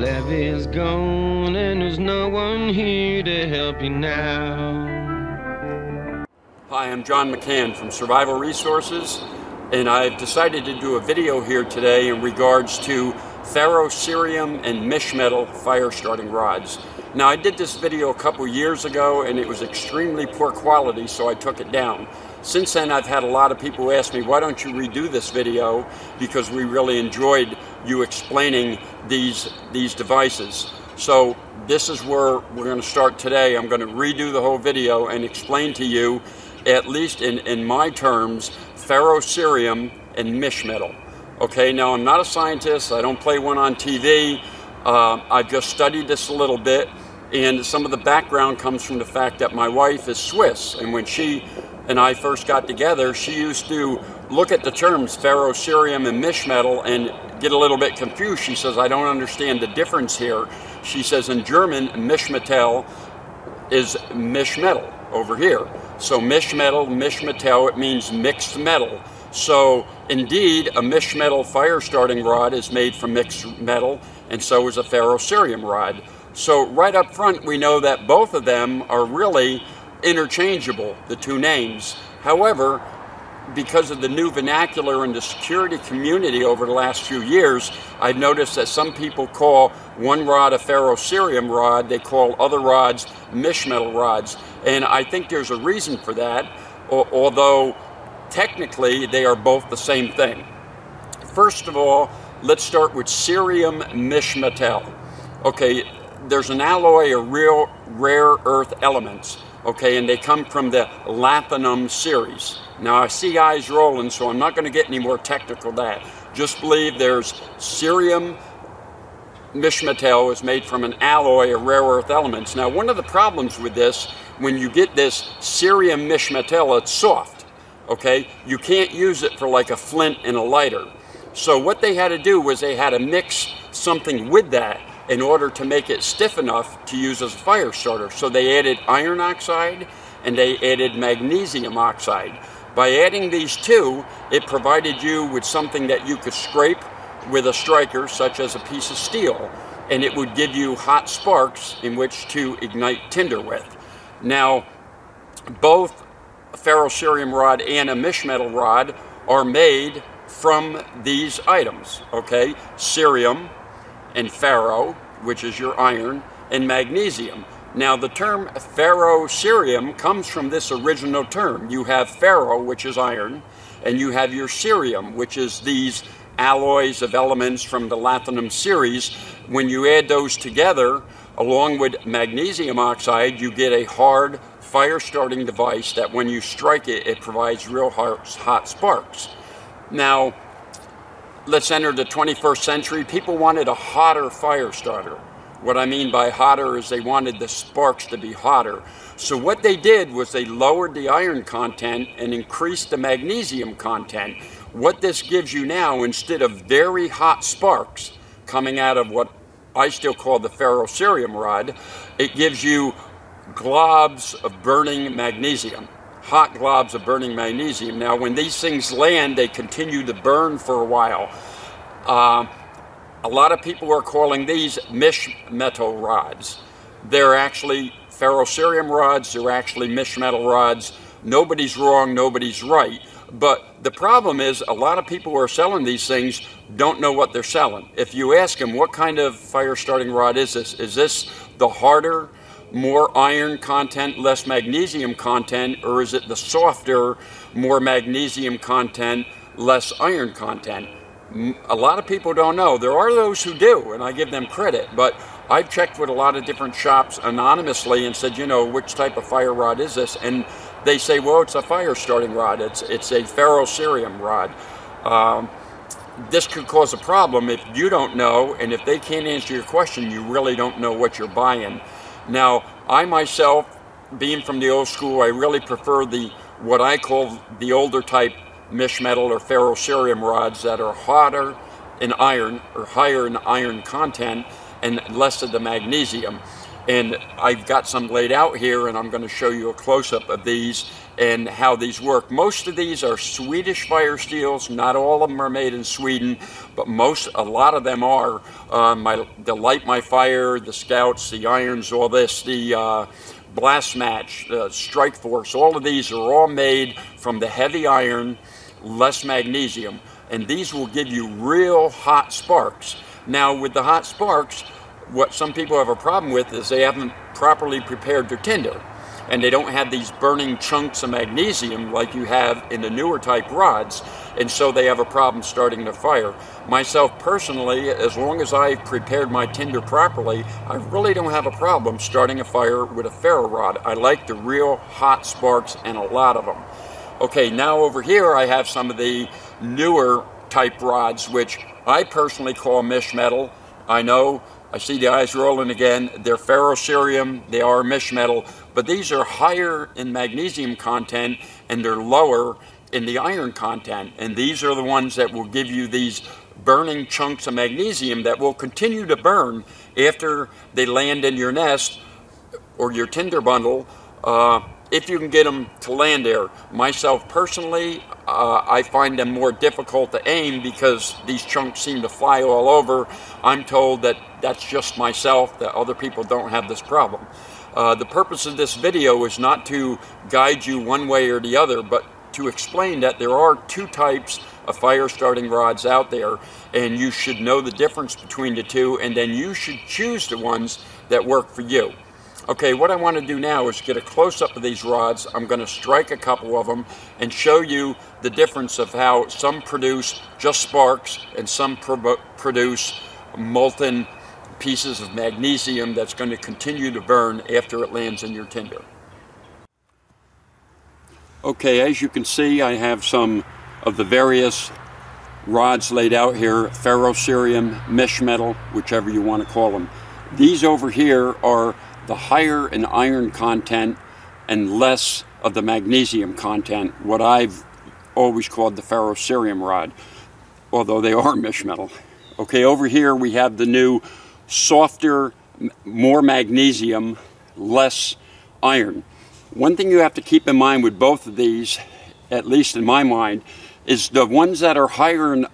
Is gone and there's no one here to help you now. Hi, I'm John McCann from Survival Resources, and I've decided to do a video here today in regards to ferrocerium and mish metal fire starting rods. Now I did this video a couple years ago and it was extremely poor quality so I took it down. Since then I've had a lot of people ask me why don't you redo this video because we really enjoyed you explaining these, these devices. So this is where we're going to start today. I'm going to redo the whole video and explain to you, at least in, in my terms, ferrocerium and mish metal. Okay, now I'm not a scientist, I don't play one on TV. Uh, I've just studied this a little bit, and some of the background comes from the fact that my wife is Swiss, and when she and I first got together, she used to look at the terms ferrocerium and mish metal and get a little bit confused. She says, I don't understand the difference here. She says, in German, mischmetal is mish metal over here. So mish metal, mish metal, it means mixed metal. So indeed, a mish metal fire starting rod is made from mixed metal, and so is a ferrocerium rod. So right up front, we know that both of them are really interchangeable, the two names. However, because of the new vernacular in the security community over the last few years, I've noticed that some people call one rod a ferrocerium rod, they call other rods mish metal rods. And I think there's a reason for that, although technically they are both the same thing. First of all, let's start with cerium mischmetal. Okay, there's an alloy of real rare earth elements, okay, and they come from the lanthanum series. Now I see eyes rolling, so I'm not going to get any more technical that. Just believe there's cerium mischmetal is made from an alloy of rare earth elements. Now one of the problems with this, when you get this cerium mischmetal, it's soft okay? You can't use it for like a flint and a lighter. So what they had to do was they had to mix something with that in order to make it stiff enough to use as a fire starter. So they added iron oxide and they added magnesium oxide. By adding these two, it provided you with something that you could scrape with a striker, such as a piece of steel, and it would give you hot sparks in which to ignite tinder with. Now, both ferrocerium rod and a mish metal rod are made from these items, okay? Cerium and ferro, which is your iron, and magnesium. Now the term ferrocerium comes from this original term. You have ferro, which is iron, and you have your cerium, which is these alloys of elements from the lanthanum series. When you add those together, along with magnesium oxide, you get a hard fire starting device that when you strike it, it provides real hot sparks. Now, let's enter the 21st century. People wanted a hotter fire starter. What I mean by hotter is they wanted the sparks to be hotter. So what they did was they lowered the iron content and increased the magnesium content. What this gives you now, instead of very hot sparks coming out of what I still call the ferrocerium rod, it gives you globs of burning magnesium, hot globs of burning magnesium. Now, when these things land, they continue to burn for a while. Uh, a lot of people are calling these mish metal rods. They're actually ferrocerium rods, they're actually mish metal rods. Nobody's wrong, nobody's right. But the problem is a lot of people who are selling these things don't know what they're selling. If you ask them, what kind of fire starting rod is this? Is this the harder, more iron content, less magnesium content, or is it the softer, more magnesium content, less iron content? A lot of people don't know. There are those who do, and I give them credit, but I've checked with a lot of different shops anonymously and said, you know, which type of fire rod is this? And they say, well, it's a fire starting rod. It's, it's a ferrocerium rod. Um, this could cause a problem if you don't know, and if they can't answer your question, you really don't know what you're buying. Now, I myself, being from the old school, I really prefer the what I call the older type mish metal or ferrocerium rods that are hotter in iron or higher in iron content and less of the magnesium. And I've got some laid out here and I'm going to show you a close-up of these and how these work. Most of these are Swedish fire steels. Not all of them are made in Sweden, but most, a lot of them are. Uh, my, the Light My Fire, the Scouts, the Irons, all this, the uh, Blast Match, the Strike Force, all of these are all made from the heavy iron, less magnesium. And these will give you real hot sparks. Now with the hot sparks, what some people have a problem with is they haven't properly prepared their tinder and they don't have these burning chunks of magnesium like you have in the newer type rods and so they have a problem starting the fire. Myself personally, as long as I've prepared my tinder properly, I really don't have a problem starting a fire with a ferro rod. I like the real hot sparks and a lot of them. Okay, now over here I have some of the newer type rods, which I personally call mish metal. I know I see the eyes rolling again. They're ferrocerium, they are mish metal, but these are higher in magnesium content and they're lower in the iron content. And these are the ones that will give you these burning chunks of magnesium that will continue to burn after they land in your nest or your tinder bundle uh, if you can get them to land there. Myself personally, uh, I find them more difficult to aim because these chunks seem to fly all over. I'm told that that's just myself, that other people don't have this problem. Uh, the purpose of this video is not to guide you one way or the other, but to explain that there are two types of fire starting rods out there and you should know the difference between the two and then you should choose the ones that work for you. Okay, what I want to do now is get a close-up of these rods. I'm going to strike a couple of them and show you the difference of how some produce just sparks and some pro produce molten pieces of magnesium that's going to continue to burn after it lands in your tinder. Okay, as you can see, I have some of the various rods laid out here, ferrocerium, mish metal, whichever you want to call them. These over here are the higher in iron content and less of the magnesium content, what I've always called the ferrocerium rod, although they are mish metal. Okay, over here we have the new softer, more magnesium, less iron. One thing you have to keep in mind with both of these, at least in my mind, is the ones that are higher in,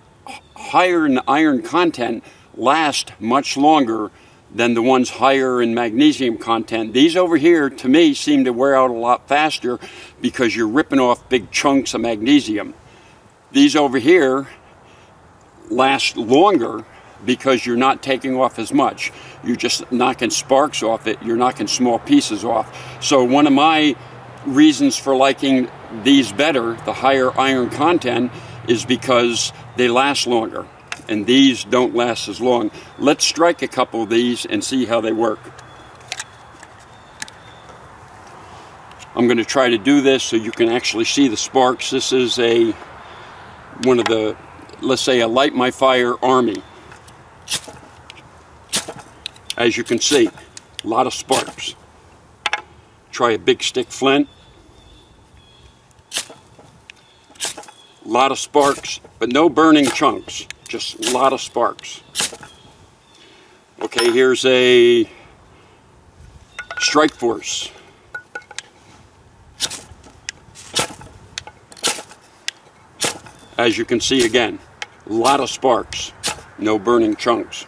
higher in iron content last much longer than the ones higher in magnesium content. These over here, to me, seem to wear out a lot faster because you're ripping off big chunks of magnesium. These over here last longer because you're not taking off as much. You're just knocking sparks off it. You're knocking small pieces off. So one of my reasons for liking these better, the higher iron content, is because they last longer and these don't last as long. Let's strike a couple of these and see how they work. I'm going to try to do this so you can actually see the sparks. This is a one of the, let's say a Light My Fire Army. As you can see, a lot of sparks. Try a big stick flint. A lot of sparks, but no burning chunks just a lot of sparks. Okay, here's a strike force. As you can see again, a lot of sparks, no burning chunks.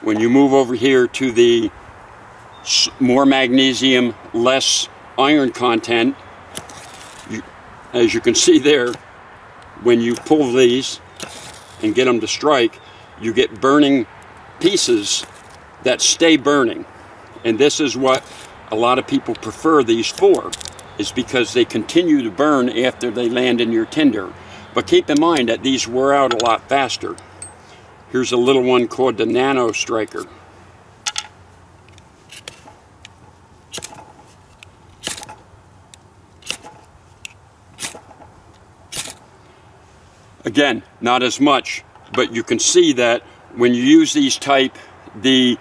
When you move over here to the more magnesium, less iron content, you, as you can see there, when you pull these, and get them to strike, you get burning pieces that stay burning. And this is what a lot of people prefer these for, is because they continue to burn after they land in your tinder. But keep in mind that these wear out a lot faster. Here's a little one called the Nano Striker. Again, not as much, but you can see that when you use these type, the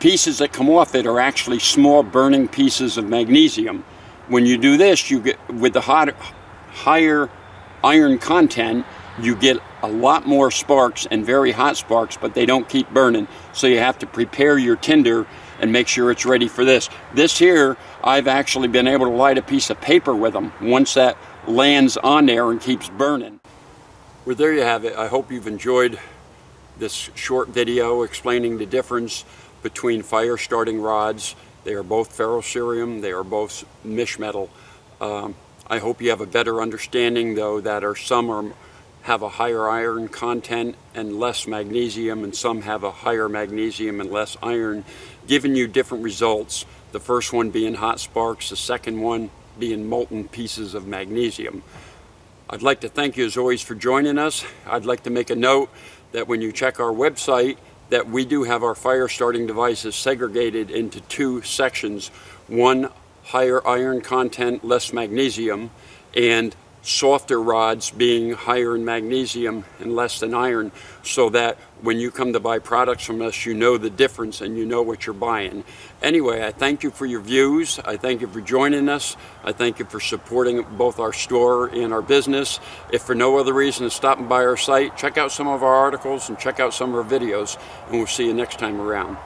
pieces that come off it are actually small burning pieces of magnesium. When you do this, you get with the hot, higher iron content, you get a lot more sparks and very hot sparks, but they don't keep burning. So you have to prepare your tinder and make sure it's ready for this. This here, I've actually been able to light a piece of paper with them once that lands on there and keeps burning. Well, there you have it. I hope you've enjoyed this short video explaining the difference between fire starting rods. They are both ferrocerium, they are both mish metal. Um, I hope you have a better understanding though that are some are have a higher iron content and less magnesium and some have a higher magnesium and less iron giving you different results the first one being hot sparks the second one being molten pieces of magnesium I'd like to thank you as always for joining us. I'd like to make a note that when you check our website that we do have our fire starting devices segregated into two sections one higher iron content less magnesium and softer rods being higher in magnesium and less than iron so that when you come to buy products from us you know the difference and you know what you're buying. Anyway, I thank you for your views. I thank you for joining us. I thank you for supporting both our store and our business. If for no other reason stopping by our site, check out some of our articles and check out some of our videos and we'll see you next time around.